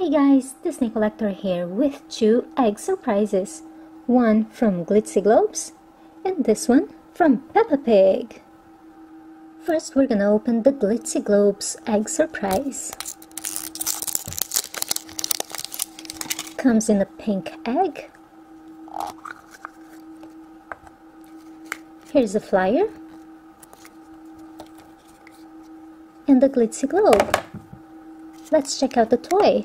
Hey guys, Disney Collector here with two egg surprises. One from Glitzy Globes and this one from Peppa Pig. First we're gonna open the Glitzy Globes egg surprise. Comes in a pink egg. Here's the flyer. And the Glitzy Globe. Let's check out the toy.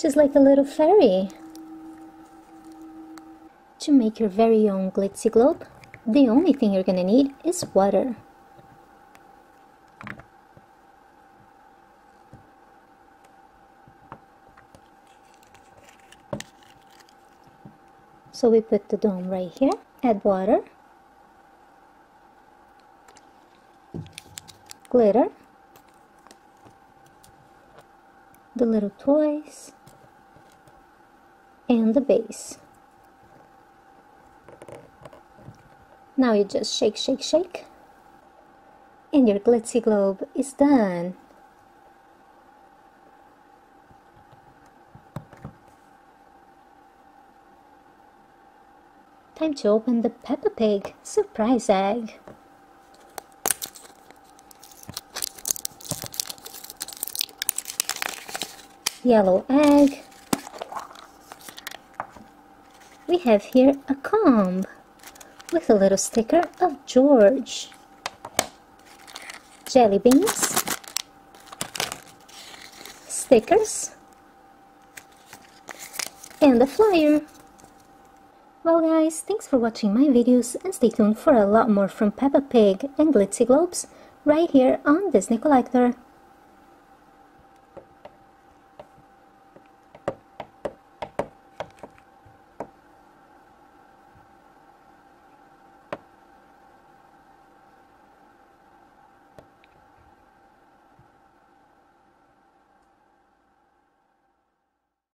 She's like a little fairy. To make your very own glitzy globe, the only thing you're gonna need is water. So we put the dome right here, add water, glitter, the little toys, and the base. Now you just shake, shake, shake, and your glitzy globe is done. Time to open the Peppa Pig surprise egg. Yellow egg, we have here a comb with a little sticker of George. Jelly beans, stickers, and a flyer. Well guys, thanks for watching my videos and stay tuned for a lot more from Peppa Pig and Glitzy Globes right here on Disney Collector.